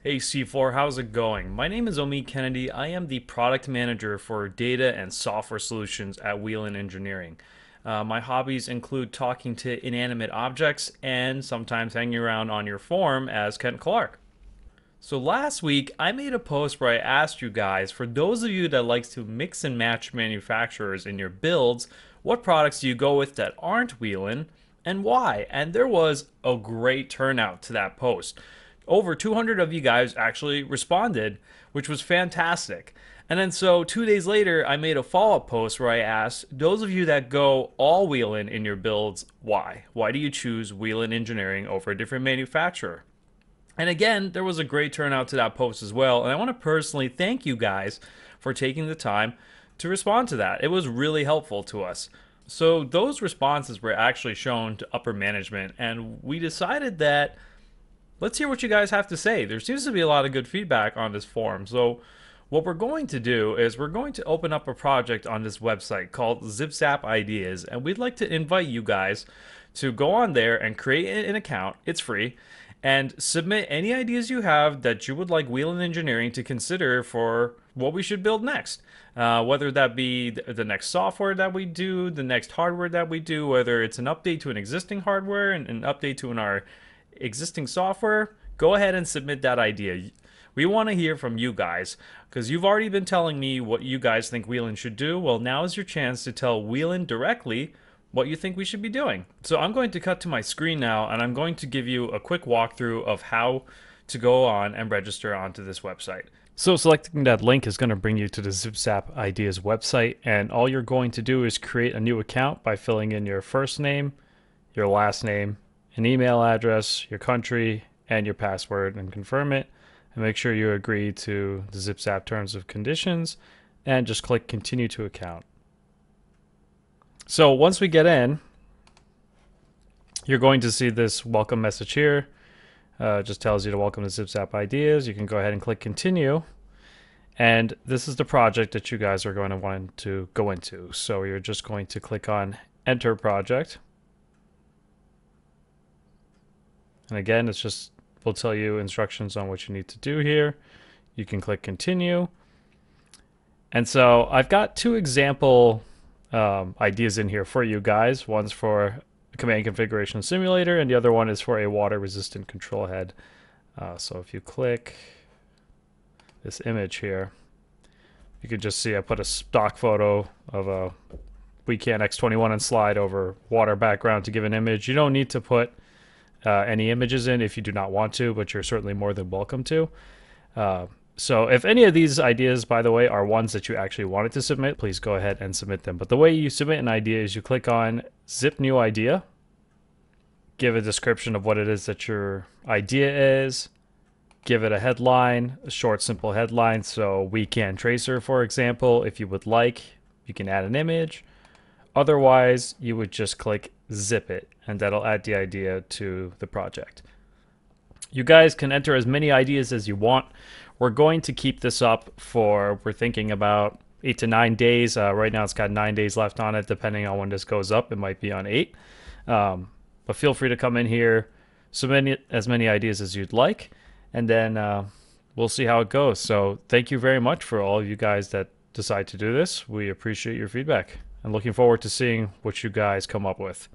Hey C4, how's it going? My name is Omi Kennedy. I am the product manager for data and software solutions at Whelen Engineering. Uh, my hobbies include talking to inanimate objects and sometimes hanging around on your forum as Kent Clark. So last week I made a post where I asked you guys, for those of you that likes to mix and match manufacturers in your builds, what products do you go with that aren't Whelen and why? And there was a great turnout to that post over 200 of you guys actually responded, which was fantastic. And then so two days later, I made a follow up post where I asked those of you that go all Whelen in in your builds, why? Why do you choose Whelen Engineering over a different manufacturer? And again, there was a great turnout to that post as well. And I want to personally thank you guys for taking the time to respond to that. It was really helpful to us. So those responses were actually shown to upper management, and we decided that let's hear what you guys have to say. There seems to be a lot of good feedback on this forum. So what we're going to do is we're going to open up a project on this website called ZipZap Ideas, and we'd like to invite you guys to go on there and create an account. It's free. And submit any ideas you have that you would like Whelen Engineering to consider for what we should build next. Uh, whether that be the next software that we do, the next hardware that we do, whether it's an update to an existing hardware and an update to an our existing software, go ahead and submit that idea. We want to hear from you guys because you've already been telling me what you guys think Whelen should do. Well, now is your chance to tell Whelen directly what you think we should be doing. So I'm going to cut to my screen now and I'm going to give you a quick walkthrough of how to go on and register onto this website. So selecting that link is going to bring you to the ZipZap Ideas website and all you're going to do is create a new account by filling in your first name, your last name, an email address, your country, and your password and confirm it. And make sure you agree to the ZipZap terms of conditions and just click continue to account. So once we get in, you're going to see this welcome message here. Uh, just tells you to welcome to ZipZap Ideas. You can go ahead and click continue. And this is the project that you guys are going to want to go into. So you're just going to click on enter project. And again, it's just, will tell you instructions on what you need to do here. You can click continue. And so I've got two example um, ideas in here for you guys. One's for command configuration simulator, and the other one is for a water resistant control head. Uh, so if you click this image here, you can just see I put a stock photo of a WeCan X21 and slide over water background to give an image. You don't need to put uh, any images in if you do not want to, but you're certainly more than welcome to. Uh, so if any of these ideas, by the way, are ones that you actually wanted to submit, please go ahead and submit them. But the way you submit an idea is you click on Zip New Idea, give a description of what it is that your idea is, give it a headline, a short, simple headline. So WeCan Tracer, for example, if you would like, you can add an image. Otherwise, you would just click zip it, and that'll add the idea to the project. You guys can enter as many ideas as you want. We're going to keep this up for, we're thinking about eight to nine days. Uh, right now it's got nine days left on it, depending on when this goes up. It might be on eight. Um, but feel free to come in here, submit as many ideas as you'd like, and then uh, we'll see how it goes. So thank you very much for all of you guys that decide to do this. We appreciate your feedback and looking forward to seeing what you guys come up with.